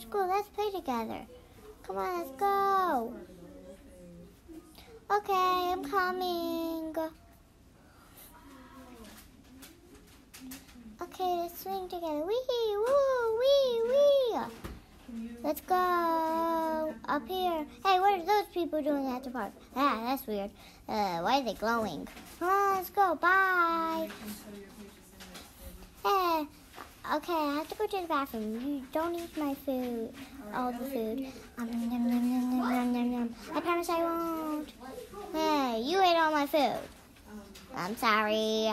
school. Let's play together. Come on, let's go. Okay, I'm coming. Okay, let's swing together. Wee, woo, wee, wee. Let's go up here. Hey, what are those people doing at the park? Ah, that's weird. Uh, why are they glowing? Come on, let's go. Bye. Hey, okay, I have to go to the bathroom. You don't eat my food, all the food. Um, yum, yum, yum, yum, yum, yum, yum. I promise I won't. Hey, you ate all my food. I'm sorry.